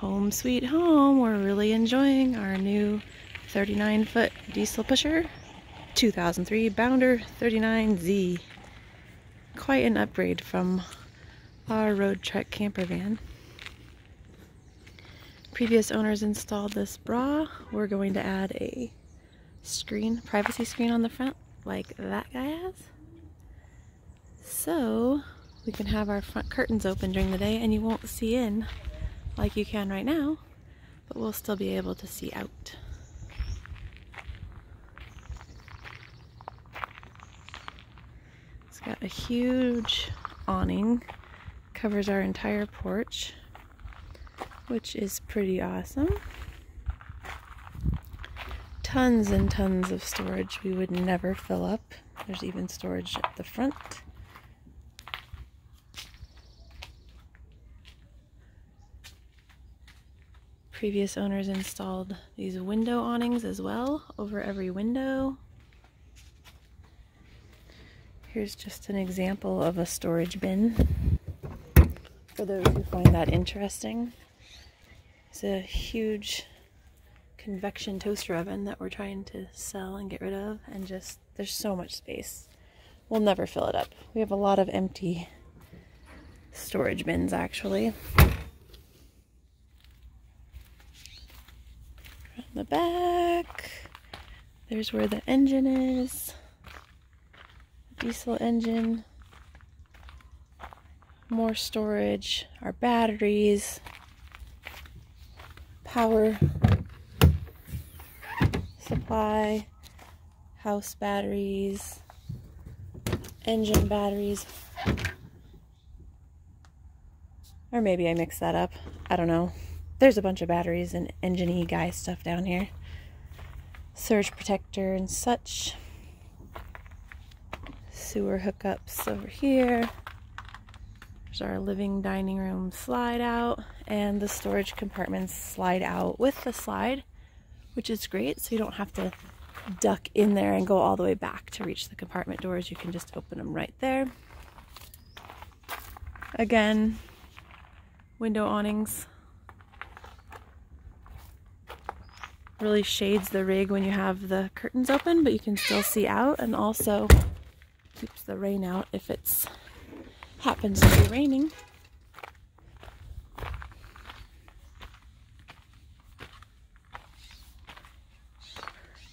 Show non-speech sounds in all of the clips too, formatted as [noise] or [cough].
Home sweet home. We're really enjoying our new 39 foot diesel pusher 2003 Bounder 39Z. Quite an upgrade from our Roadtrek camper van. Previous owners installed this bra. We're going to add a screen, privacy screen on the front like that guy has. So we can have our front curtains open during the day and you won't see in like you can right now, but we'll still be able to see out. It's got a huge awning, covers our entire porch, which is pretty awesome. Tons and tons of storage we would never fill up. There's even storage at the front. Previous owners installed these window awnings as well over every window. Here's just an example of a storage bin for those who find that interesting. It's a huge convection toaster oven that we're trying to sell and get rid of and just there's so much space. We'll never fill it up. We have a lot of empty storage bins actually. The back. There's where the engine is. Diesel engine. More storage. Our batteries. Power supply. House batteries. Engine batteries. Or maybe I mixed that up. I don't know. There's a bunch of batteries and engine guy stuff down here. Surge protector and such. Sewer hookups over here. There's our living dining room slide out and the storage compartments slide out with the slide, which is great. So you don't have to duck in there and go all the way back to reach the compartment doors. You can just open them right there. Again, window awnings really shades the rig when you have the curtains open, but you can still see out and also keeps the rain out if it's happens to be raining.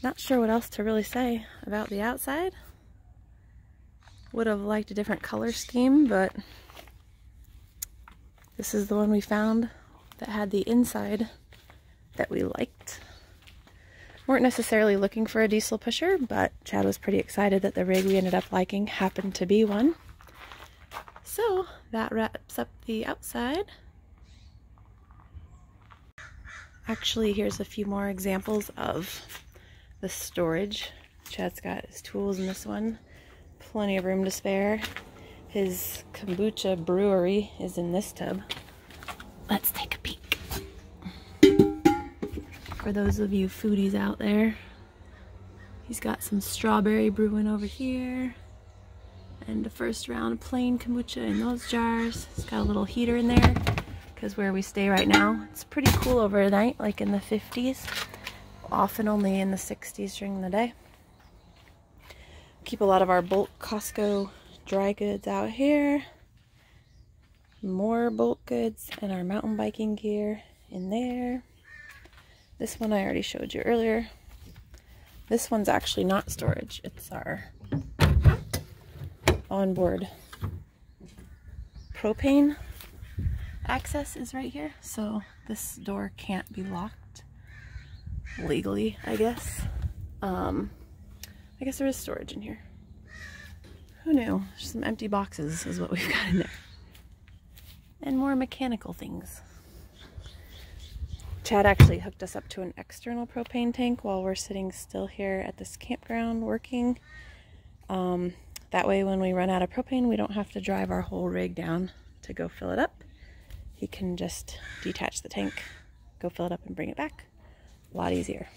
Not sure what else to really say about the outside. Would have liked a different color scheme, but this is the one we found that had the inside that we liked weren't necessarily looking for a diesel pusher, but Chad was pretty excited that the rig we ended up liking happened to be one. So that wraps up the outside. Actually, here's a few more examples of the storage. Chad's got his tools in this one. Plenty of room to spare. His kombucha brewery is in this tub. Let's take a for those of you foodies out there. He's got some strawberry brewing over here. And the first round of plain kombucha in those jars. It's got a little heater in there because where we stay right now, it's pretty cool overnight, like in the 50s. Often only in the 60s during the day. Keep a lot of our bulk Costco dry goods out here. More bulk goods and our mountain biking gear in there. This one I already showed you earlier. This one's actually not storage. It's our onboard propane access is right here. So this door can't be locked legally, I guess. Um, I guess there is storage in here. Who knew? Some empty boxes is what we've got in there. And more mechanical things. Chad actually hooked us up to an external propane tank while we're sitting still here at this campground working. Um, that way when we run out of propane, we don't have to drive our whole rig down to go fill it up. He can just detach the tank, go fill it up and bring it back. A lot easier.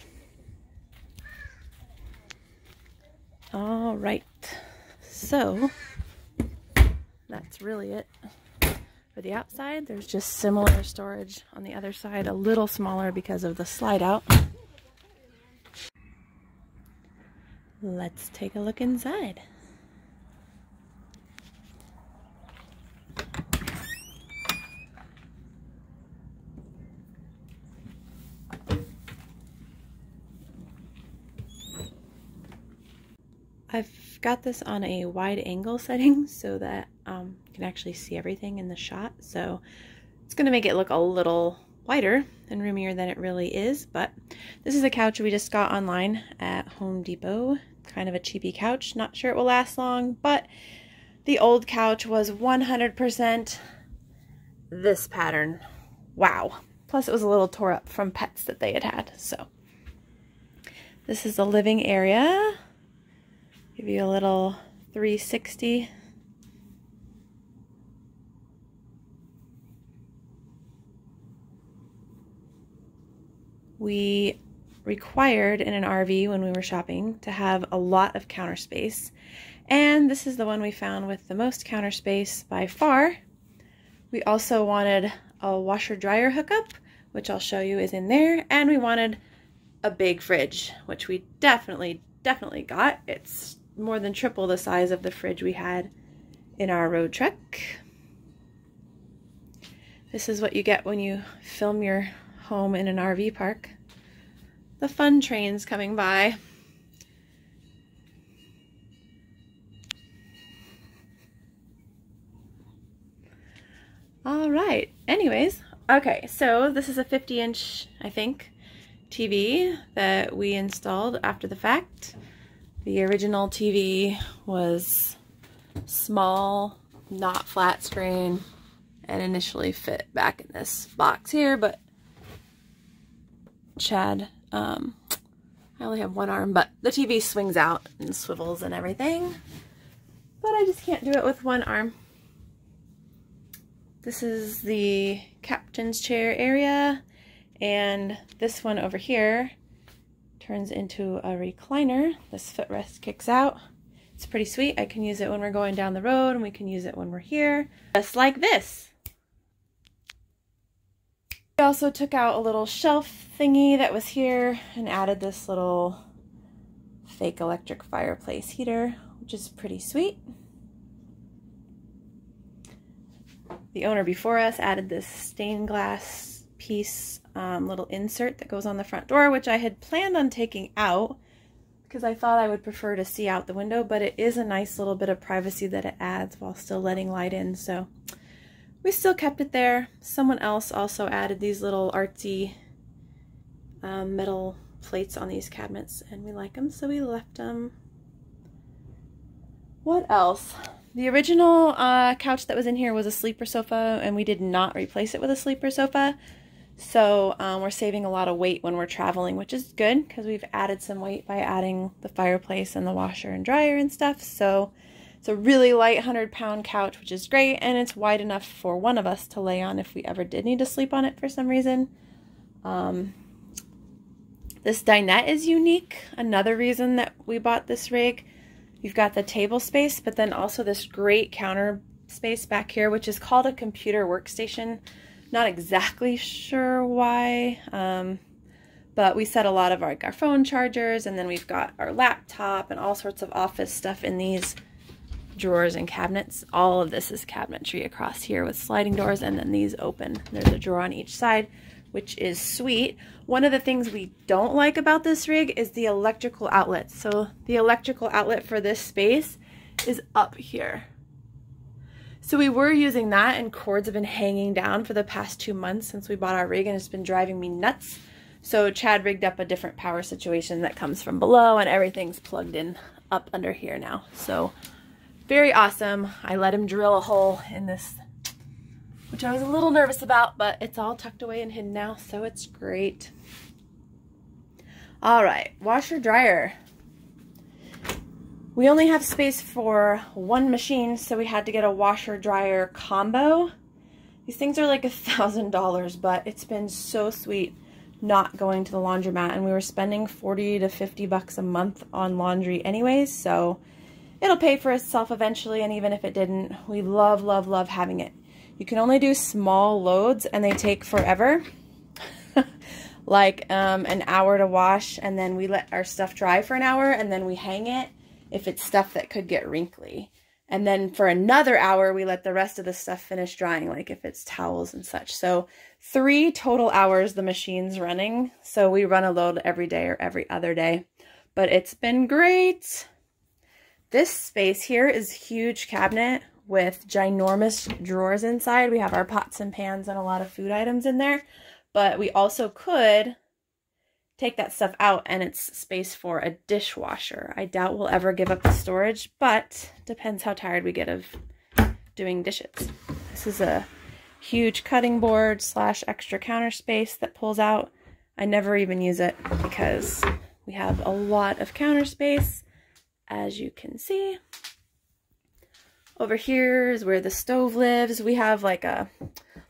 All right, so that's really it for the outside. There's just similar storage on the other side, a little smaller because of the slide out. Let's take a look inside. I've got this on a wide angle [laughs] setting so that um, you can actually see everything in the shot. So it's going to make it look a little wider and roomier than it really is. But this is a couch we just got online at Home Depot. Kind of a cheapy couch. Not sure it will last long, but the old couch was 100% this pattern. Wow. Plus it was a little tore up from pets that they had had. So this is the living area. Give you a little 360. We required in an RV when we were shopping to have a lot of counter space. And this is the one we found with the most counter space by far. We also wanted a washer dryer hookup, which I'll show you is in there. And we wanted a big fridge, which we definitely, definitely got. It's more than triple the size of the fridge we had in our Roadtrek. This is what you get when you film your home in an RV park. The fun trains coming by. All right, anyways, okay, so this is a 50 inch, I think, TV that we installed after the fact. The original TV was small, not flat screen, and initially fit back in this box here, but Chad, um, I only have one arm, but the TV swings out and swivels and everything, but I just can't do it with one arm. This is the captain's chair area, and this one over here turns into a recliner. This footrest kicks out. It's pretty sweet. I can use it when we're going down the road and we can use it when we're here. Just like this. We also took out a little shelf thingy that was here and added this little fake electric fireplace heater, which is pretty sweet. The owner before us added this stained glass piece um, little insert that goes on the front door, which I had planned on taking out because I thought I would prefer to see out the window, but it is a nice little bit of privacy that it adds while still letting light in, so we still kept it there. Someone else also added these little artsy um, metal plates on these cabinets, and we like them, so we left them. What else? The original uh, couch that was in here was a sleeper sofa, and we did not replace it with a sleeper sofa. So um, we're saving a lot of weight when we're traveling, which is good because we've added some weight by adding the fireplace and the washer and dryer and stuff. So it's a really light 100 pound couch, which is great. And it's wide enough for one of us to lay on if we ever did need to sleep on it for some reason. Um, this dinette is unique. Another reason that we bought this rig. You've got the table space, but then also this great counter space back here, which is called a computer workstation. Not exactly sure why, um, but we set a lot of our, our phone chargers and then we've got our laptop and all sorts of office stuff in these drawers and cabinets. All of this is cabinetry across here with sliding doors and then these open. There's a drawer on each side, which is sweet. One of the things we don't like about this rig is the electrical outlet. So the electrical outlet for this space is up here. So we were using that and cords have been hanging down for the past two months since we bought our rig and it's been driving me nuts. So Chad rigged up a different power situation that comes from below and everything's plugged in up under here now. So very awesome. I let him drill a hole in this, which I was a little nervous about, but it's all tucked away and hidden now, so it's great. All right, washer dryer. We only have space for one machine, so we had to get a washer dryer combo. These things are like a thousand dollars, but it's been so sweet not going to the laundromat and we were spending 40 to 50 bucks a month on laundry anyways, so it'll pay for itself eventually and even if it didn't, we love, love, love having it. You can only do small loads and they take forever. [laughs] like um, an hour to wash and then we let our stuff dry for an hour and then we hang it if it's stuff that could get wrinkly. And then for another hour, we let the rest of the stuff finish drying, like if it's towels and such. So three total hours the machine's running. So we run a load every day or every other day. But it's been great. This space here is huge cabinet with ginormous drawers inside. We have our pots and pans and a lot of food items in there. But we also could take that stuff out and it's space for a dishwasher. I doubt we'll ever give up the storage, but depends how tired we get of doing dishes. This is a huge cutting board slash extra counter space that pulls out. I never even use it because we have a lot of counter space, as you can see. Over here is where the stove lives. We have like a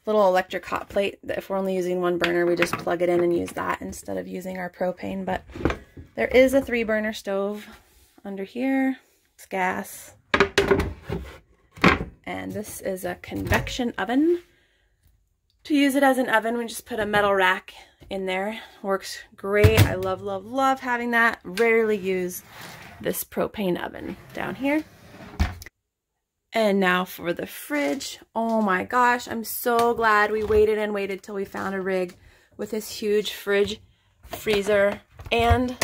little electric hot plate if we're only using one burner, we just plug it in and use that instead of using our propane. But there is a three burner stove under here. It's gas. And this is a convection oven. To use it as an oven, we just put a metal rack in there. Works great. I love, love, love having that. Rarely use this propane oven down here. And now for the fridge. Oh my gosh, I'm so glad we waited and waited till we found a rig with this huge fridge, freezer, and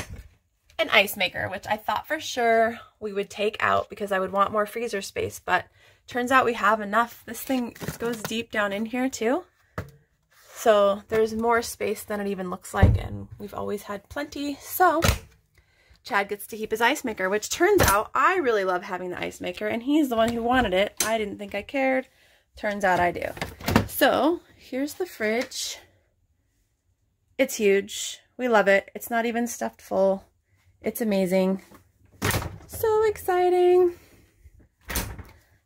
an ice maker, which I thought for sure we would take out because I would want more freezer space, but turns out we have enough. This thing goes deep down in here too. So there's more space than it even looks like, and we've always had plenty. So Chad gets to keep his ice maker, which turns out I really love having the ice maker, and he's the one who wanted it. I didn't think I cared. Turns out I do. So here's the fridge. It's huge. We love it. It's not even stuffed full. It's amazing. So exciting.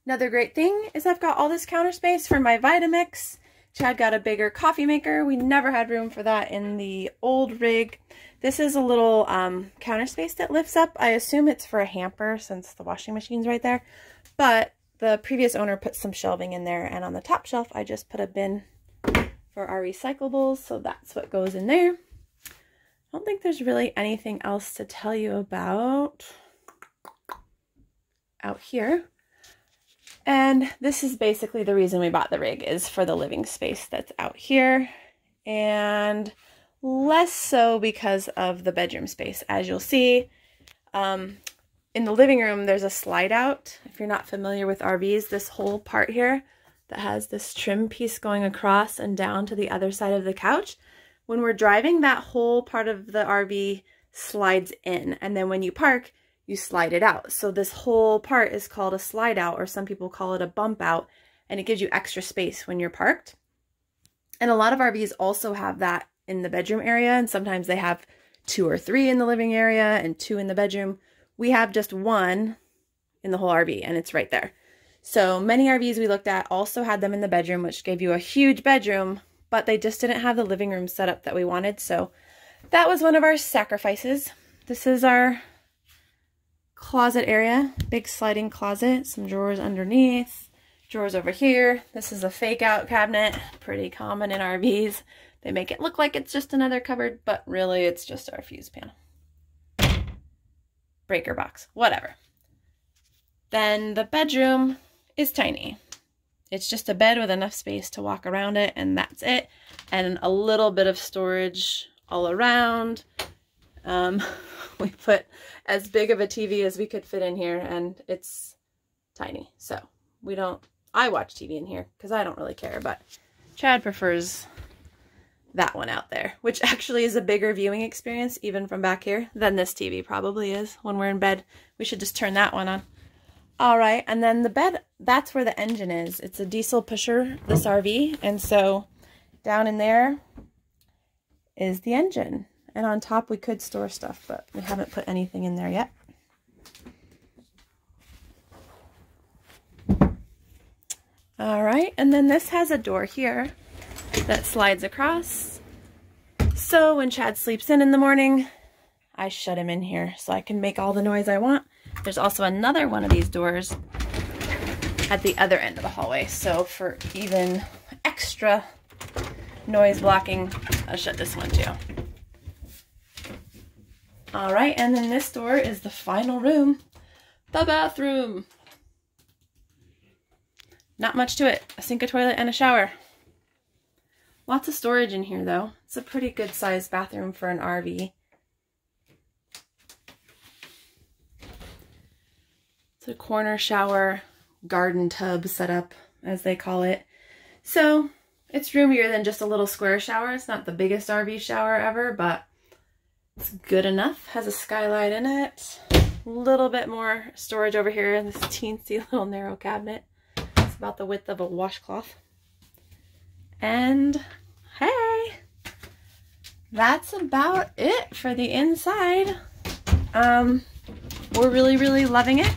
Another great thing is I've got all this counter space for my Vitamix. Chad got a bigger coffee maker. We never had room for that in the old rig. This is a little um, counter space that lifts up. I assume it's for a hamper since the washing machine's right there. But the previous owner put some shelving in there. And on the top shelf, I just put a bin for our recyclables. So that's what goes in there. I don't think there's really anything else to tell you about out here. And this is basically the reason we bought the rig is for the living space that's out here. And less so because of the bedroom space. As you'll see, um, in the living room, there's a slide out. If you're not familiar with RVs, this whole part here that has this trim piece going across and down to the other side of the couch. When we're driving, that whole part of the RV slides in. And then when you park, you slide it out. So this whole part is called a slide out, or some people call it a bump out, and it gives you extra space when you're parked. And a lot of RVs also have that in the bedroom area, and sometimes they have two or three in the living area and two in the bedroom. We have just one in the whole RV, and it's right there. So many RVs we looked at also had them in the bedroom, which gave you a huge bedroom, but they just didn't have the living room set up that we wanted. So that was one of our sacrifices. This is our closet area, big sliding closet, some drawers underneath, drawers over here. This is a fake out cabinet, pretty common in RVs. They make it look like it's just another cupboard, but really it's just our fuse panel. Breaker box, whatever. Then the bedroom is tiny. It's just a bed with enough space to walk around it, and that's it. And a little bit of storage all around. Um, [laughs] we put as big of a TV as we could fit in here, and it's tiny. So we don't, I watch TV in here because I don't really care, but Chad prefers that one out there, which actually is a bigger viewing experience, even from back here, than this TV probably is when we're in bed. We should just turn that one on. All right, and then the bed, that's where the engine is. It's a diesel pusher, this oh. RV, and so down in there is the engine. And on top we could store stuff, but we haven't put anything in there yet. All right, and then this has a door here that slides across. So when Chad sleeps in in the morning, I shut him in here so I can make all the noise I want. There's also another one of these doors at the other end of the hallway. So for even extra noise blocking, I'll shut this one too. All right, and then this door is the final room, the bathroom. Not much to it, a sink, a toilet, and a shower. Lots of storage in here though. It's a pretty good sized bathroom for an RV. It's a corner shower, garden tub setup, as they call it. So it's roomier than just a little square shower. It's not the biggest RV shower ever, but it's good enough. Has a skylight in it. A little bit more storage over here in this teensy [laughs] little narrow cabinet. It's about the width of a washcloth. And hey, that's about it for the inside. Um, we're really, really loving it.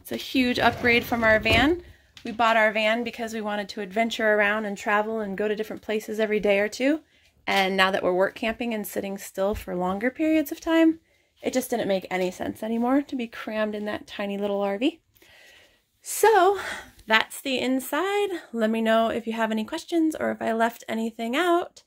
It's a huge upgrade from our van. We bought our van because we wanted to adventure around and travel and go to different places every day or two. And now that we're work camping and sitting still for longer periods of time, it just didn't make any sense anymore to be crammed in that tiny little RV. So that's the inside. Let me know if you have any questions or if I left anything out.